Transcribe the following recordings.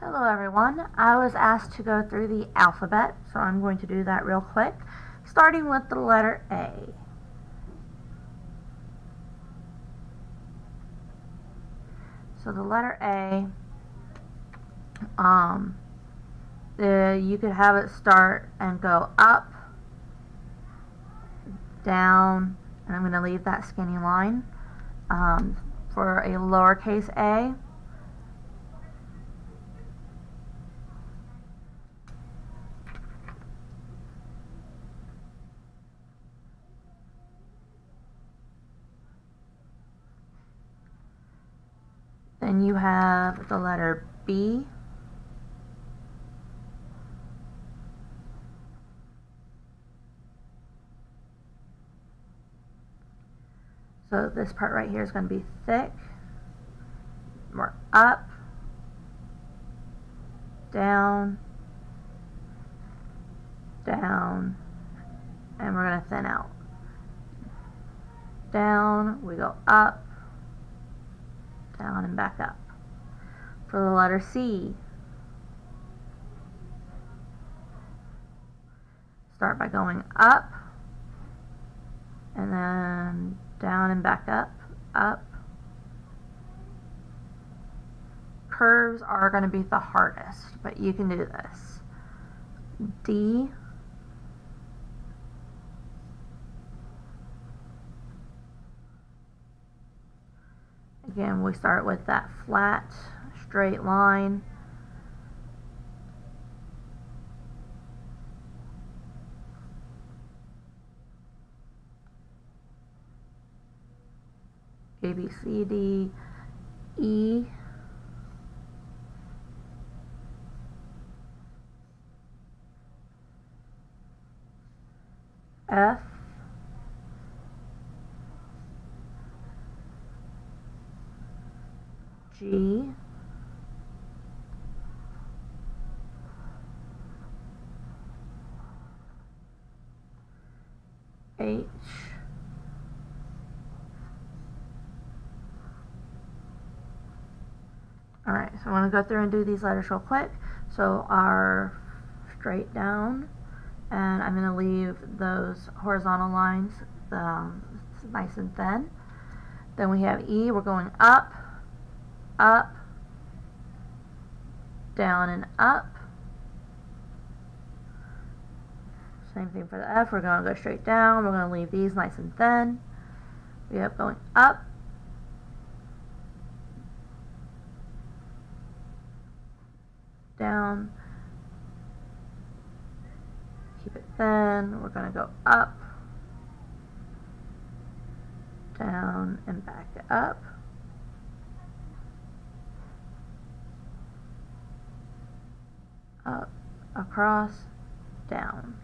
Hello everyone. I was asked to go through the alphabet, so I'm going to do that real quick, starting with the letter A. So the letter A, um, the, you could have it start and go up, down, and I'm going to leave that skinny line. Um, for a lowercase a, You have the letter B. So this part right here is going to be thick. More up, down, down, and we're going to thin out. Down, we go up, down and back up. For the letter C, start by going up and then down and back up, up. Curves are going to be the hardest, but you can do this. D, Again, we start with that flat, straight line. A, B, C, D, E, F, G, H, Alright, so I want to go through and do these letters real quick. So our straight down, and I'm going to leave those horizontal lines um, nice and thin. Then we have E, we're going up, up, down and up. Same thing for the F, we're going to go straight down, we're going to leave these nice and thin. We have going up, down, keep it thin, we're going to go up, down, and back up. Up, across, down.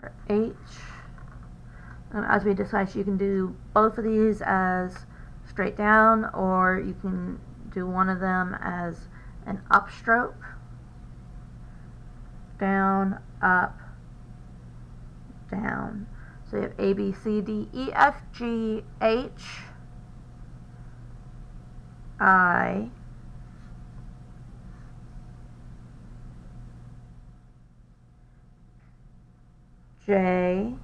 For H, as we discussed, you can do both of these as straight down or you can do one of them as an upstroke down, up, down. So you have A, B, C, D, E, F, G, H, I, J,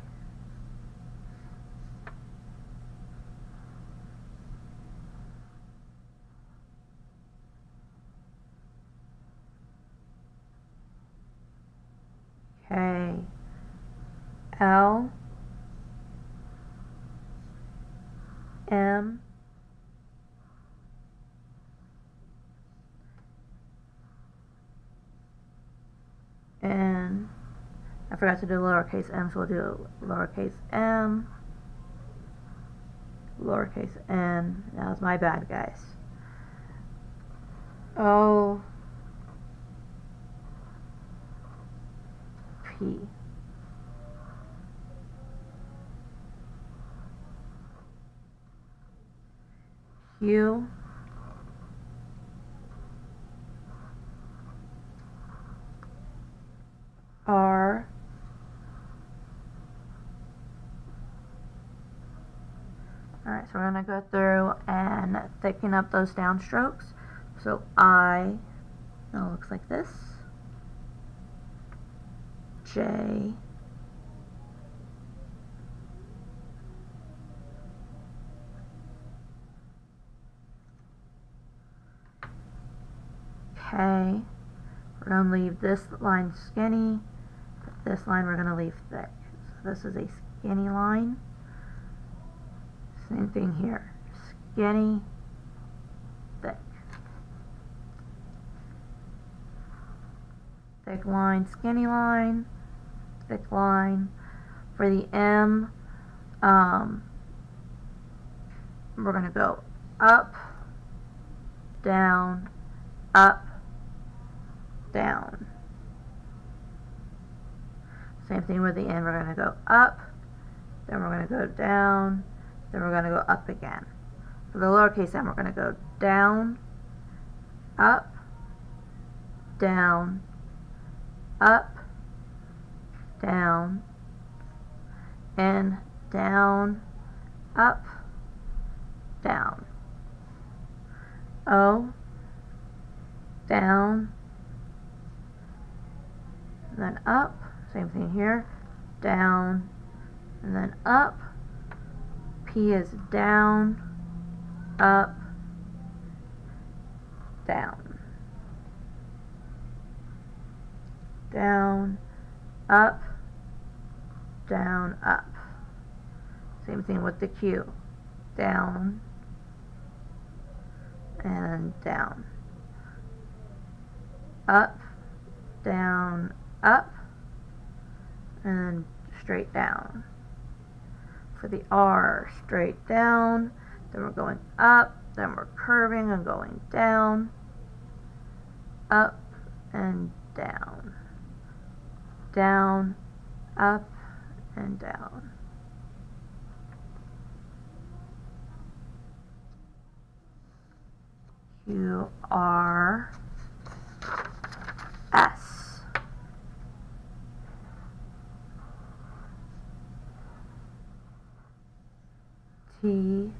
L M and I forgot to do lowercase m, so we'll do lowercase m, lowercase n. That was my bad, guys. O P. you are Alright, so we're going to go through and thicken up those downstrokes. So I, oh, it looks like this. J, K. We're going to leave this line skinny. This line we're going to leave thick. So this is a skinny line. Same thing here. Skinny, thick. Thick line, skinny line, thick line. For the M, um, we're going to go up, down, up, down. Same thing with the N. We're going to go up, then we're going to go down, then we're going to go up again. For the lowercase m, we're going to go down, up, down, up, down, and down, up, down. O, down, then up, same thing here, down, and then up, P is down, up, down, down, up, down, up. Same thing with the Q, down, and down, up, down, up, and straight down for the R, straight down, then we're going up, then we're curving and going down, up and down, down, up and down. Q R T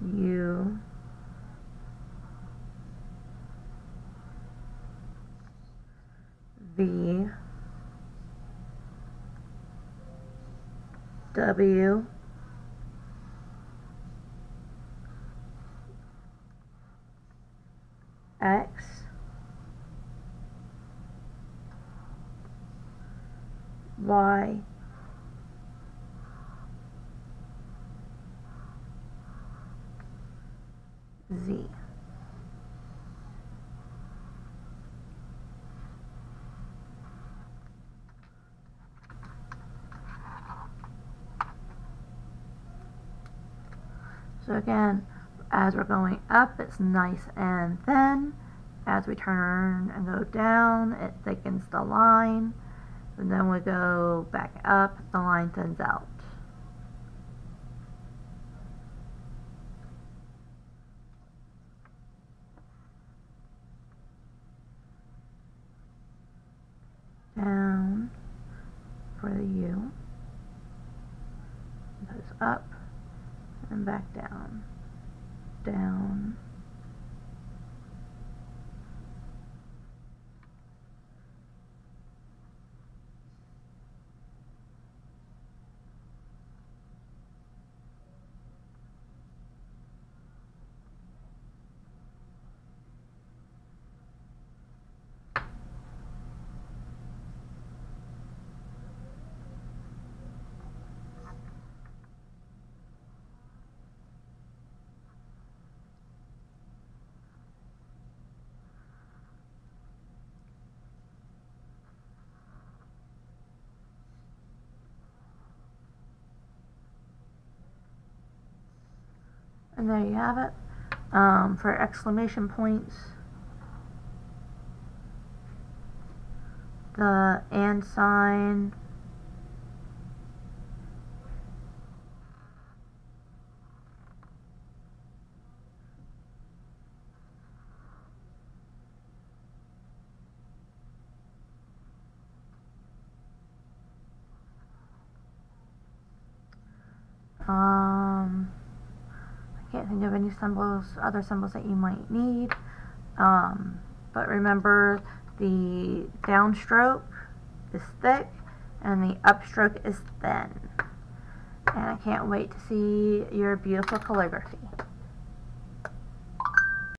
U V W X Y Z. So again, as we're going up, it's nice and thin. As we turn and go down, it thickens the line. And then we go back up, the line thins out. Down for the U. Goes up and back down. Down. And there you have it. Um, for exclamation points, the and sign, Um, can't think of any symbols, other symbols that you might need. Um, but remember the downstroke is thick and the upstroke is thin. And I can't wait to see your beautiful calligraphy.